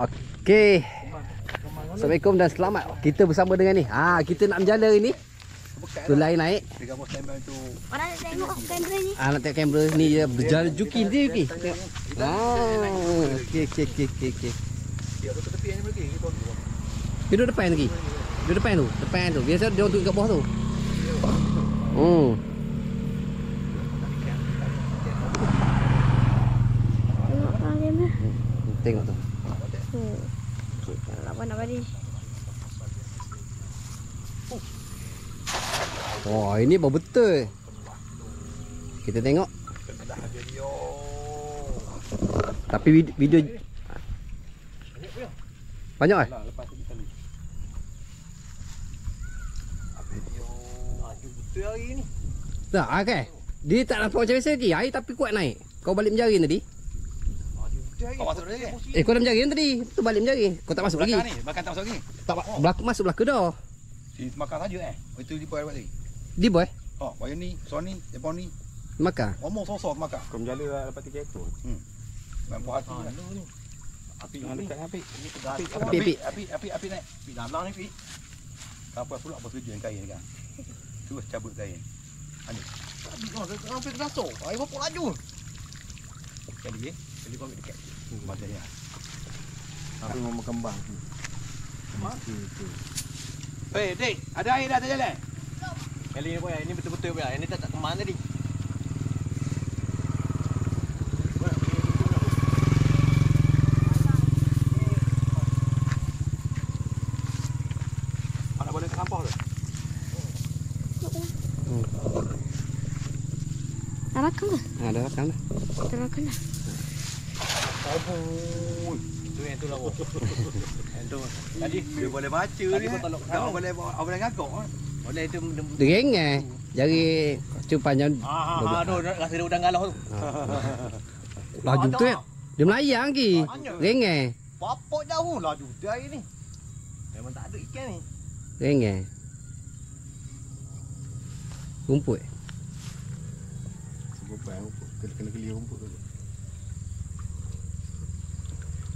Okey. Assalamualaikum dan selamat. Kita bersama dengan ni. Ha, kita nak menjala ini. Tu lain naik. Dia gambar standby tu. Mana nak tengok kamera ni? Ah nak tengok kamera ni dia berjala juki dia Juki. Ah, okey okey okey okey okey. Dia tu tepi ni. Duduk depan lagi. Duduk depan tu. Depan tu. Biasa dia orang tunggu kat bawah tu. Hmm. Tengok tu. Hmm. Apa nak bagi? Oh, ini bau betul. Kita tengok. Dah dia. Tapi video, video banyak eh? Lepas kita ni. Ada dia. Laju betul hari ni. Tak, ah, okay. Dia tak nampak macam biasa lagi. Air tapi kuat naik. Kau balik menjari tadi. Kau masuk lagi. Eh, kau dah menjari tadi. Tu balik menjari. Kau tak masuk lagi. Belakang ni, belakang tak masuk lagi. Tak belakang masuk belakang dah. Si makan saja eh. Oh, itu di bawah tadi. Di boy. Oh, bayar ni, Sony, depan ni. Makan. Ngomong sosok makan. Kau menjala lah lepas tiga ekor. Main puas hati. lah. Api yang dekat api. Api, Api, api. api, api, api naik. Api dalam ni, api. Apa pula apa setuju dengan kain kan? Terus cabut kain. Ada. Tadi kau hampir terasa. Air berapa laju? Kali eh. Kali kau ambil dekat. Macam ni. Aku mau makan bang. Mati tu. Hei, Dik, ada air dah atas jalan? Kali ni boy, ini betul-betul boy. Ini tak tak teman tadi. Boleh sampah tu? Dah rakam dah? Ha, dah rakam dah. Dah rakam dah. Tu yang tu lah. Yang tu. Tadi dia boleh baca Tadi ni. kau tolak Tak kau. boleh apa boleh ngagok. Boleh itu. Dia rengai. Jari cuba panjang. Ah, ah, tu rasa dia udang galau tu. Laju tu ya. Dia melayang lagi. Rengai. Apa jauh laju dia air ni. Memang tak ada ikan ni. Rengai. Rumput. Sebab apa rumput. Kena kena geli rumput tu.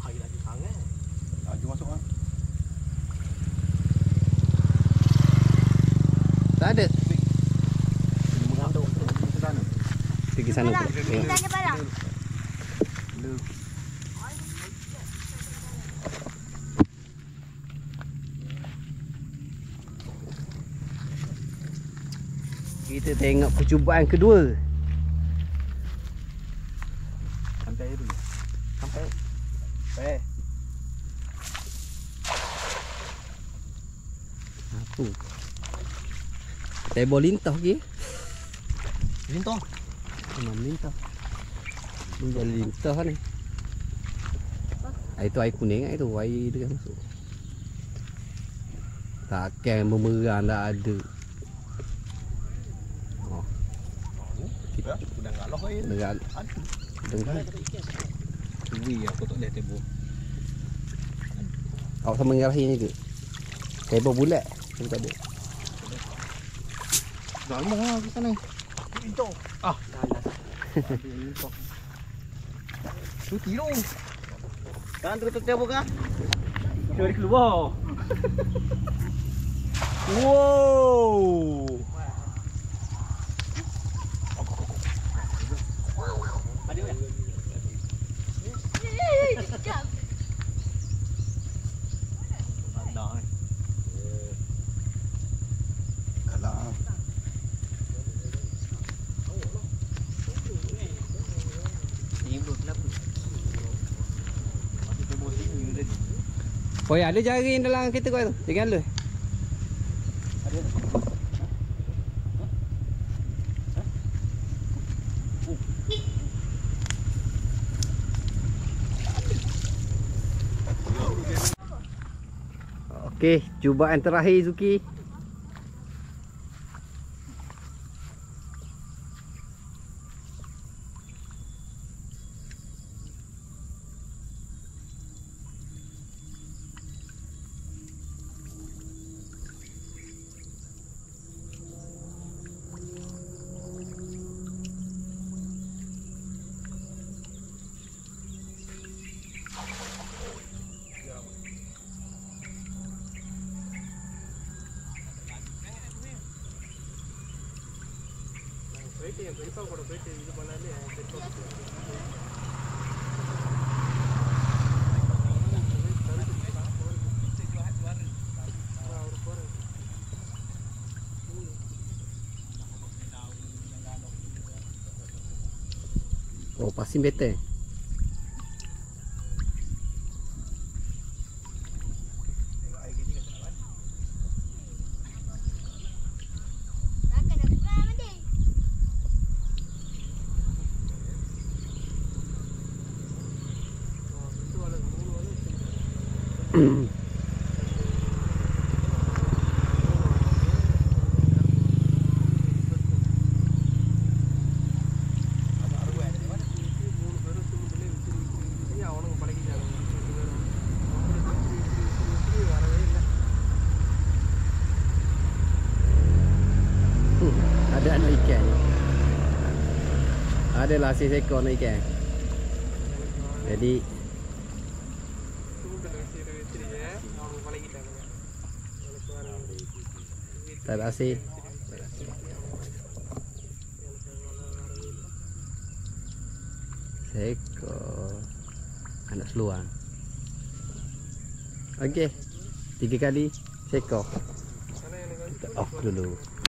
Air lagi sangat. Laju masuk ah. Tak ada. Ke sana. Pergi sana. Kita Tengok. Kita tengok percubaan kedua. Santai dulu. Sampai. Eh, Aku. Table lintah lagi. Lintong. Memang lintah. Ni jadi lintah ni. Air tu air kuning air tu. Air dia kan masuk. Takkan memerang tak ada. Oh, Ya, udang galau air. dengan dengan Cubi aku tak boleh tebur. awak sama dengan rahim ni tu. Table bulat. Aku tak ada. Dah lama lah ke sana. lintong. Ah. Cuti tu. Kan tu tetap buka. Dia balik keluar. wow. Ada. Oh ya, ada jaring dalam kereta kau tu. Jangan lu. Okey, cubaan terakhir Zuki. Opa, sin vete. Adalah si seekor anak ikan. Jadi tak ada asyik. Seekor anak seluar. Okey. Tiga kali seekor. Kita off dulu.